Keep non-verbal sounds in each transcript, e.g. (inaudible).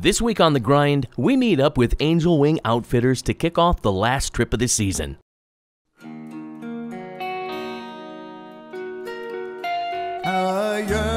This week on The Grind, we meet up with Angel Wing Outfitters to kick off the last trip of the season. I yearn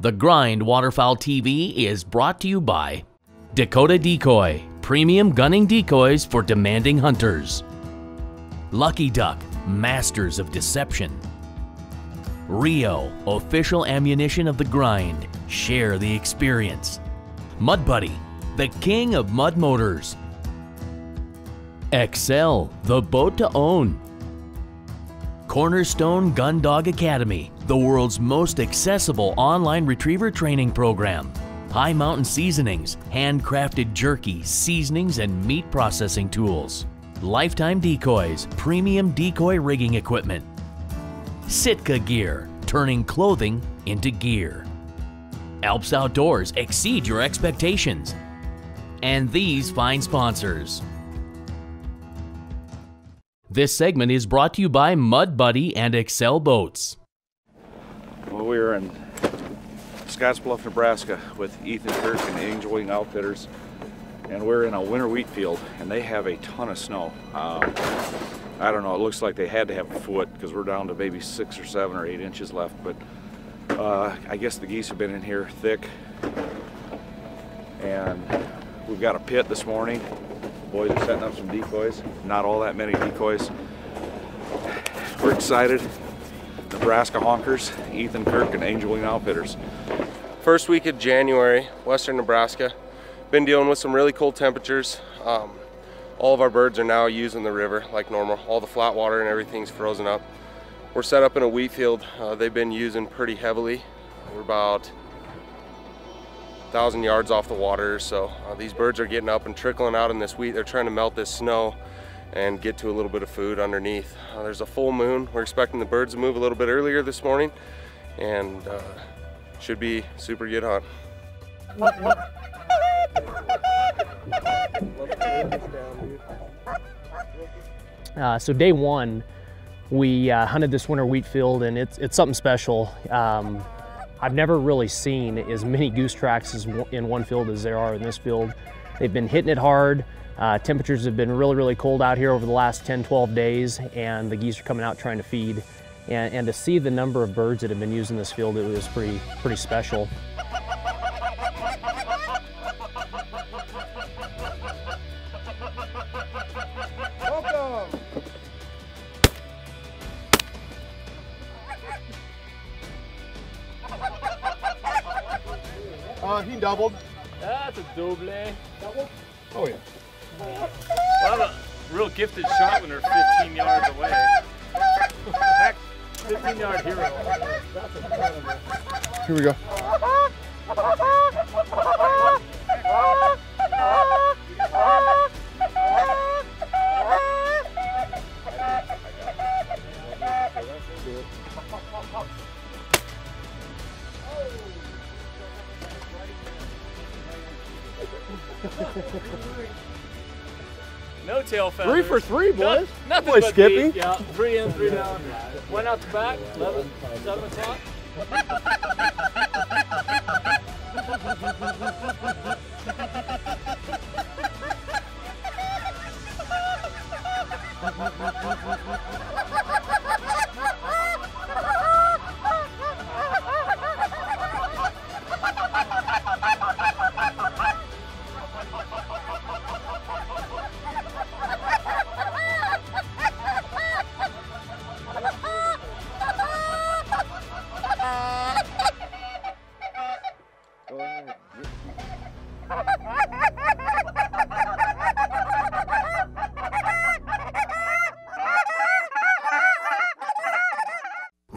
The Grind Waterfowl TV is brought to you by Dakota Decoy, premium gunning decoys for demanding hunters. Lucky Duck, masters of deception. Rio, official ammunition of the grind. Share the experience. Mud Buddy, the king of mud motors. Excel, the boat to own. Cornerstone Gun Dog Academy, the world's most accessible online retriever training program. High Mountain Seasonings, handcrafted jerky, seasonings, and meat processing tools. Lifetime Decoys, premium decoy rigging equipment. Sitka Gear, turning clothing into gear. Alps Outdoors, exceed your expectations. And these fine sponsors. This segment is brought to you by Mud Buddy and Excel Boats. Well, we are in Scottsbluff, Nebraska with Ethan Kirk and Angel Wing Outfitters. And we're in a winter wheat field and they have a ton of snow. Um, I don't know, it looks like they had to have a foot because we're down to maybe six or seven or eight inches left. But uh, I guess the geese have been in here thick. And we've got a pit this morning. Boys are setting up some decoys. Not all that many decoys. We're excited. Nebraska Honkers, Ethan Kirk, and Angel Wing Outfitters. First week of January, western Nebraska. Been dealing with some really cold temperatures. Um, all of our birds are now using the river like normal. All the flat water and everything's frozen up. We're set up in a wheat field. Uh, they've been using pretty heavily. We're about thousand yards off the water, so uh, these birds are getting up and trickling out in this wheat. They're trying to melt this snow and get to a little bit of food underneath. Uh, there's a full moon. We're expecting the birds to move a little bit earlier this morning, and uh, should be super good hunt. Uh, so day one, we uh, hunted this winter wheat field, and it's it's something special. Um, I've never really seen as many goose tracks as in one field as there are in this field. They've been hitting it hard. Uh, temperatures have been really, really cold out here over the last 10, 12 days, and the geese are coming out trying to feed. And, and to see the number of birds that have been using this field, it was pretty, pretty special. Uh, he doubled. That's a double. Oh yeah. Gifted shot when they're 15 yards away. Heck, 15 yard hero. Here we go. (laughs) No tail feathers. Three for three, boys. No- nothing Boy, but Skippy. meat. Yeah, three in, three down. Went out the back, 11, 7 o'clock. (laughs)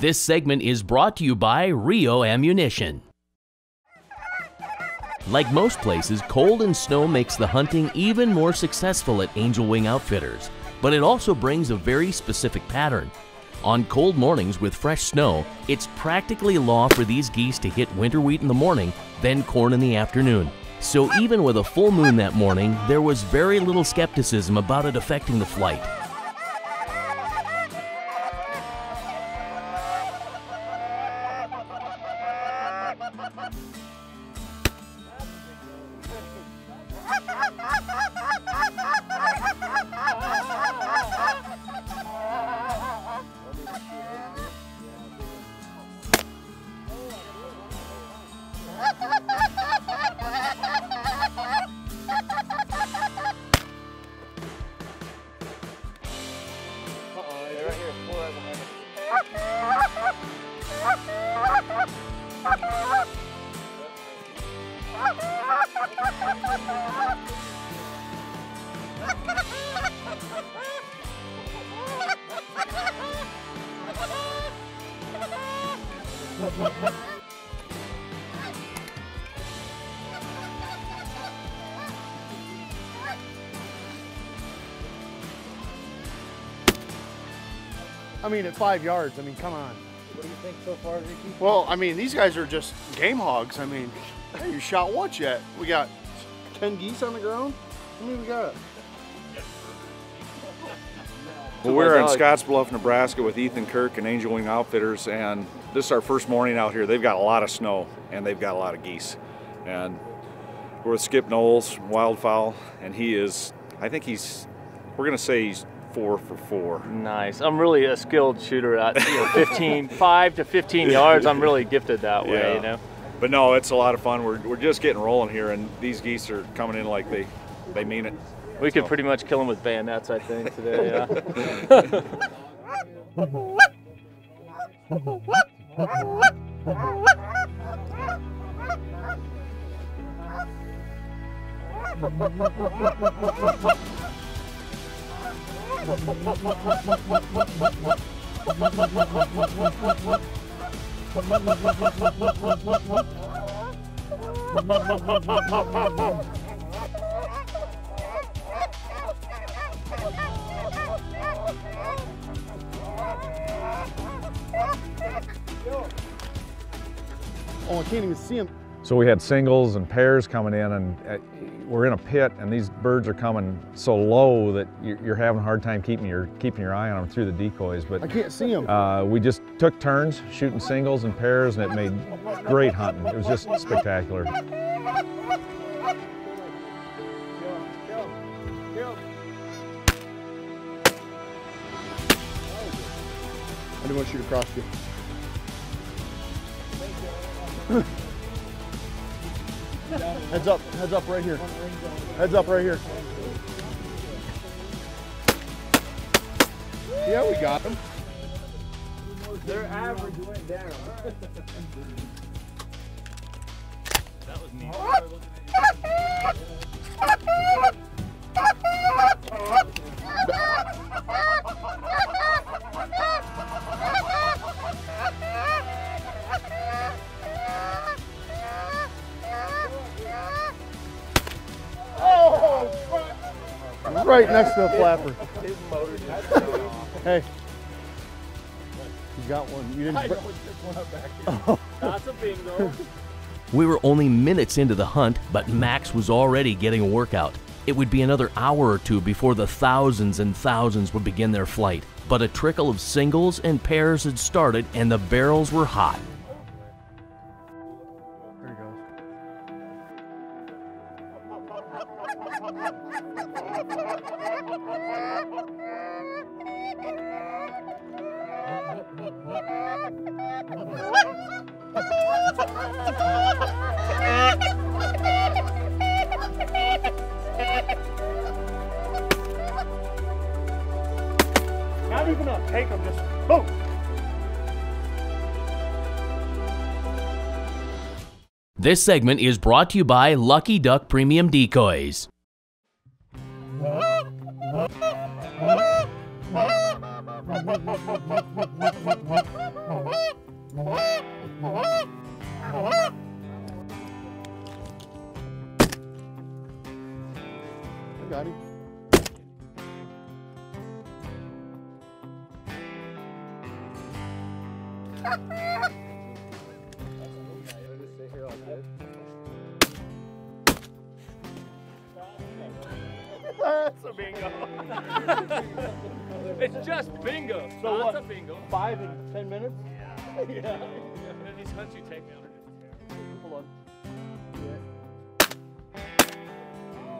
This segment is brought to you by Rio Ammunition. Like most places, cold and snow makes the hunting even more successful at Angel Wing Outfitters, but it also brings a very specific pattern. On cold mornings with fresh snow, it's practically law for these geese to hit winter wheat in the morning, then corn in the afternoon. So even with a full moon that morning, there was very little skepticism about it affecting the flight. They're right here. (laughs) I mean, at five yards. I mean, come on. What do you think so far, Ricky? Well, I mean, these guys are just game hogs. I mean, hey, you shot once yet? We got 10 geese on the ground? How many we got? Well, we're in Scottsbluff, Nebraska with Ethan Kirk and Angel Wing Outfitters, and this is our first morning out here. They've got a lot of snow and they've got a lot of geese. And we're with Skip Knowles, wildfowl, and he is, I think he's, we're going to say he's four for four. Nice. I'm really a skilled shooter at you know 15, (laughs) five to 15 yards. I'm really gifted that way. Yeah. You know. But no, it's a lot of fun. We're, we're just getting rolling here, and these geese are coming in like they, they mean it. We could pretty much kill them with bayonets, I think, today. Yeah. (laughs) (laughs) Oh, I can't even see them. So we had singles and pairs coming in, and uh, we're in a pit, and these birds are coming so low that you're, you're having a hard time keeping your keeping your eye on them through the decoys. But I can't see them. uh, we just took turns shooting singles and pairs, and it made great hunting. It was just spectacular. I didn't want to shoot across you. (laughs) heads up, heads up right here. Heads up right here. Yeah, we got them. Their average went down. (laughs) Right next to the flapper. hey. You got one. You didn't. br- oh. That's a bingo. (laughs) We were only minutes into the hunt, but Max was already getting a workout. It would be another hour or two before the thousands and thousands would begin their flight. But a trickle of singles and pairs had started, and the barrels were hot. Not even a take them, just boom. This segment is brought to you by Lucky Duck Premium Decoys. (laughs)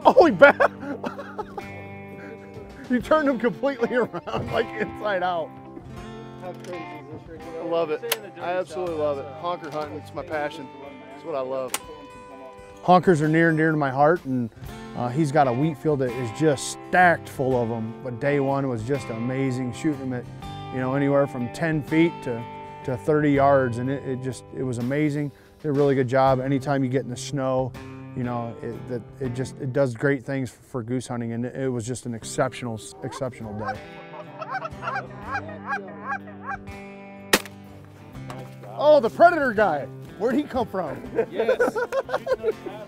Oh, he back. (laughs) you turned him completely (laughs) around, like inside out. How crazy is this, Ricky? I love it. Saying the dirty I absolutely love it. Honker hunting, it's my passion. It's what I love. Honkers are near and dear to my heart, and uh, he's got a wheat field that is just stacked full of them. But day one was just amazing, shooting them at, you know, anywhere from 10 feet to, to 30 yards, and it, it just, it was amazing. Did a really good job. Anytime you get in the snow, you know, it, that it just, it does great things for goose hunting, and it was just an exceptional, exceptional day. Oh, the predator guy. Where'd he come from? Yes.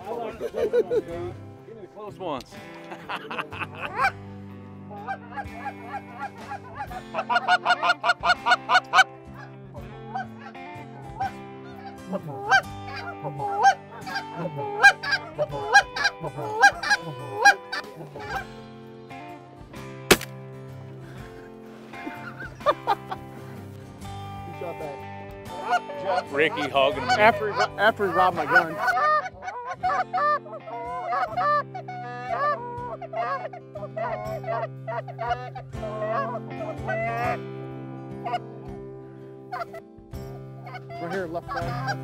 I like the close ones, Give me the close ones. (laughs) Ricky hogging them. After he, after he robbed my gun. Right here, left side.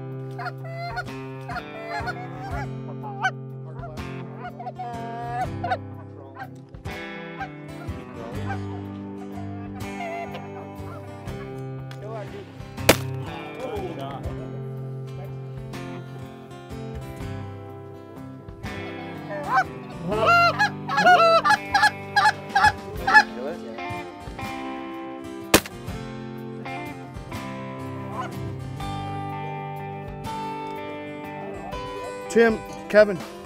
Tim, Kevin.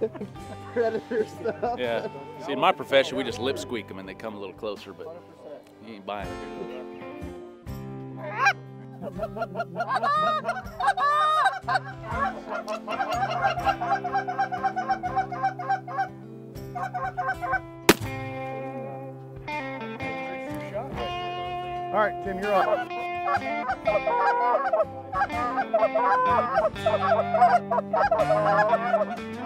(laughs) Predator stuff. Yeah. See, in my profession, we just lip squeak them and they come a little closer, but you ain't buying it. All right, Tim, you're up. (laughs)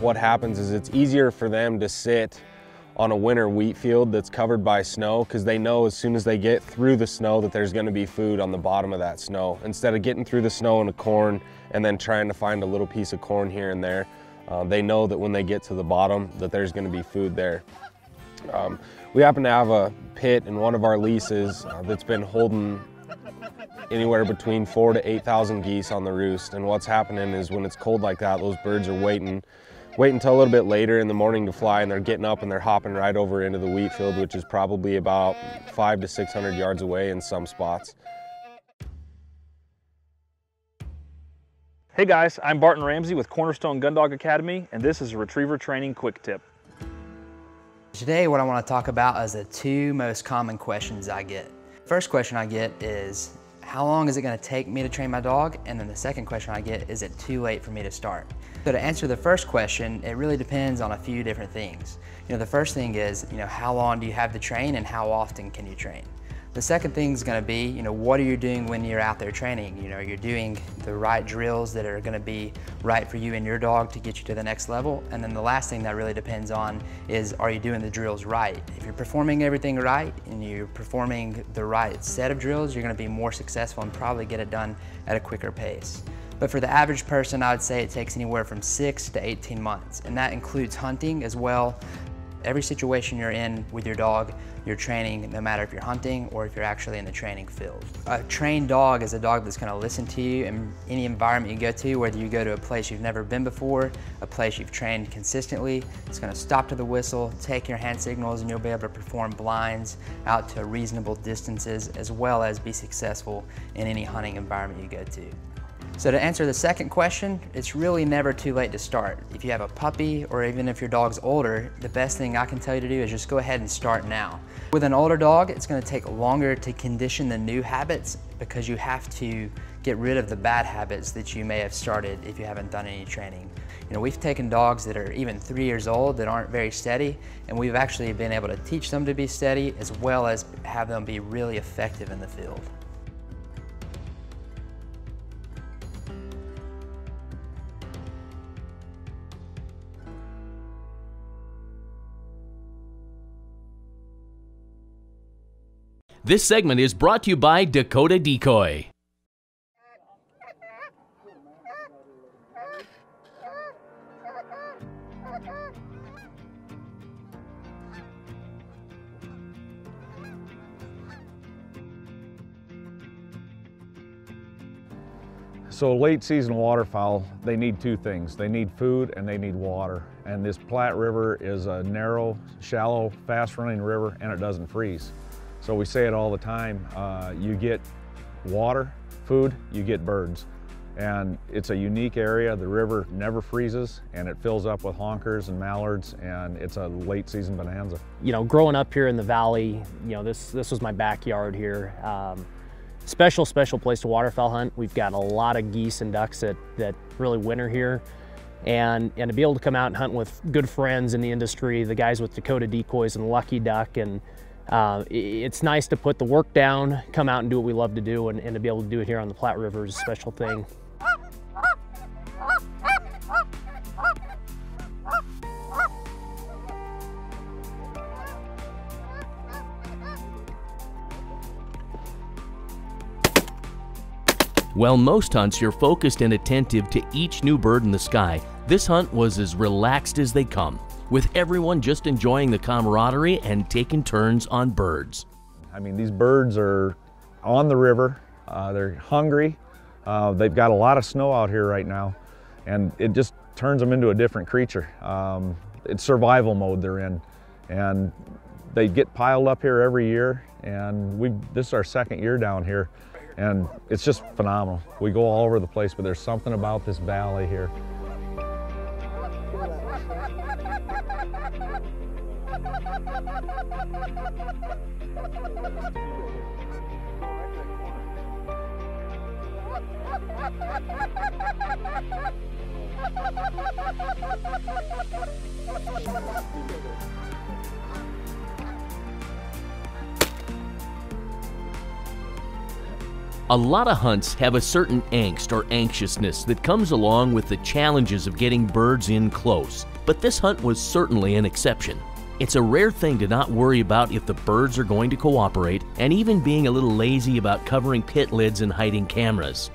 What happens is it's easier for them to sit on a winter wheat field that's covered by snow because they know as soon as they get through the snow that there's going to be food on the bottom of that snow instead of getting through the snow into corn and then trying to find a little piece of corn here and there uh, they know that when they get to the bottom that there's going to be food there um, we happen to have a pit in one of our leases uh, that's been holding anywhere between four to 8,000 geese on the roost. And what's happening is when it's cold like that, those birds are waiting, waiting until a little bit later in the morning to fly and they're getting up and they're hopping right over into the wheat field, which is probably about five to 600 yards away in some spots. Hey guys, I'm Barton Ramsey with Cornerstone Gundog Academy, and this is a retriever training quick tip. Today, what I want to talk about is the two most common questions I get. First question I get is, how long is it going to take me to train my dog? And then the second question I get, is it too late for me to start? So to answer the first question, it really depends on a few different things. You know, the first thing is, you know, how long do you have to train and how often can you train? The second thing is going to be, you know, what are you doing when you're out there training? You know, you're doing the right drills that are going to be right for you and your dog to get you to the next level. And then the last thing that really depends on is, are you doing the drills right? If you're performing everything right and you're performing the right set of drills, you're going to be more successful and probably get it done at a quicker pace. But for the average person, I would say it takes anywhere from six to 18 months, and that includes hunting as well every situation you're in with your dog, you're training no matter if you're hunting or if you're actually in the training field. A trained dog is a dog that's gonna listen to you in any environment you go to, whether you go to a place you've never been before, a place you've trained consistently, it's gonna stop to the whistle, take your hand signals, and you'll be able to perform blinds out to reasonable distances, as well as be successful in any hunting environment you go to. So to answer the second question, it's really never too late to start. If you have a puppy or even if your dog's older, the best thing I can tell you to do is just go ahead and start now. With an older dog, it's gonna take longer to condition the new habits because you have to get rid of the bad habits that you may have started if you haven't done any training. You know, we've taken dogs that are even three years old that aren't very steady, and we've actually been able to teach them to be steady as well as have them be really effective in the field. This segment is brought to you by Dakota Decoy. So late season waterfowl, they need two things. They need food and they need water. And this Platte River is a narrow, shallow, fast running river and it doesn't freeze. So we say it all the time, uh, you get water, food, you get birds. And it's a unique area. The river never freezes and it fills up with honkers and mallards and it's a late season bonanza. You know, growing up here in the valley, you know, this, this was my backyard here. Um, special, special place to waterfowl hunt. We've got a lot of geese and ducks that, that really winter here. And, and to be able to come out and hunt with good friends in the industry, the guys with Dakota Decoys and Lucky Duck, and uh, it's nice to put the work down, come out and do what we love to do, and, and to be able to do it here on the Platte River is a special thing. While most hunts you're focused and attentive to each new bird in the sky, this hunt was as relaxed as they come, with everyone just enjoying the camaraderie and taking turns on birds. I mean, these birds are on the river, uh, they're hungry, uh, they've got a lot of snow out here right now, and it just turns them into a different creature. Um, it's survival mode they're in, and they get piled up here every year, and we this is our second year down here, and it's just phenomenal. We go all over the place, but there's something about this valley here. A lot of hunts have a certain angst or anxiousness that comes along with the challenges of getting birds in close, but this hunt was certainly an exception. It's a rare thing to not worry about if the birds are going to cooperate, and even being a little lazy about covering pit lids and hiding cameras.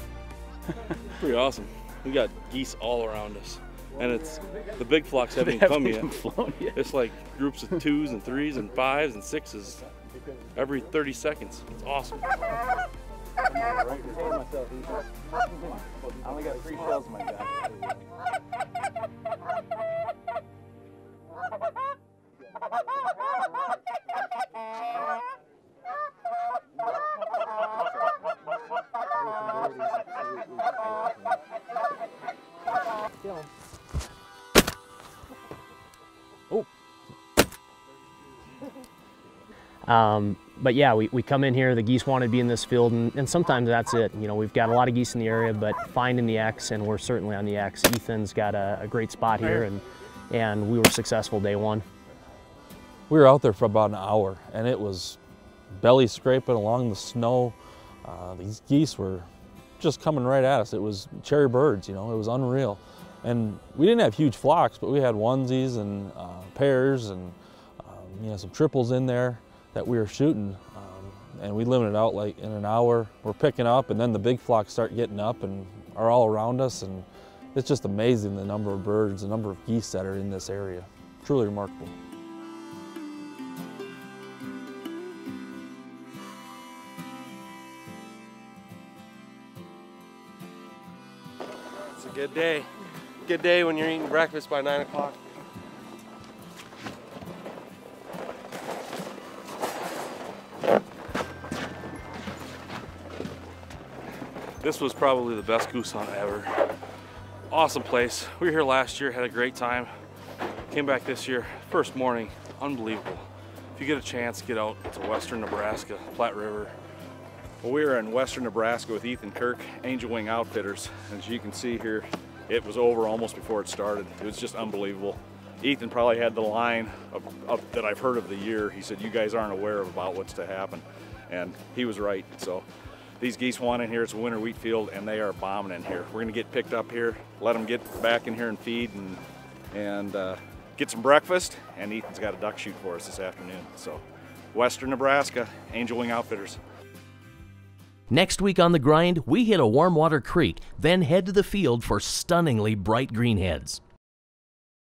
(laughs) Pretty awesome. We got geese all around us. And it's the big flocks (laughs) haven't They even come yet. flown yet. It's like groups of twos and threes and fives and sixes every 30 seconds. It's awesome. I only got three shells in my gun. (laughs) Um, but yeah, we, we come in here, the geese want to be in this field, and, and sometimes that's it. You know, we've got a lot of geese in the area, but finding the X, and we're certainly on the X. Ethan's got a, a great spot here, and, and we were successful day one. We were out there for about an hour and it was belly scraping along the snow. Uh, these geese were just coming right at us. It was cherry birds, you know, it was unreal. And we didn't have huge flocks, but we had onesies and uh, pairs and um, you know some triples in there that we were shooting. Um, and we limited out like in an hour. We're picking up, and then the big flocks start getting up and are all around us. And it's just amazing the number of birds, the number of geese that are in this area. Truly remarkable. Good day. Good day when you're eating breakfast by nine o'clock. This was probably the best goose hunt ever. Awesome place. We were here last year, had a great time. Came back this year, first morning, unbelievable. If you get a chance, get out to western Nebraska, Platte River. Well, we are in western Nebraska with Ethan Kirk, Angel Wing Outfitters. As you can see here, it was over almost before it started. It was just unbelievable. Ethan probably had the line of, of, that I've heard of the year. He said, you guys aren't aware of about what's to happen. And he was right. So these geese want in here. It's a winter wheat field and they are bombing in here. We're gonna get picked up here, let them get back in here and feed and, and uh, get some breakfast. And Ethan's got a duck shoot for us this afternoon. So Western Nebraska, Angel Wing Outfitters. Next week on The Grind, we hit a warm water creek, then head to the field for stunningly bright greenheads.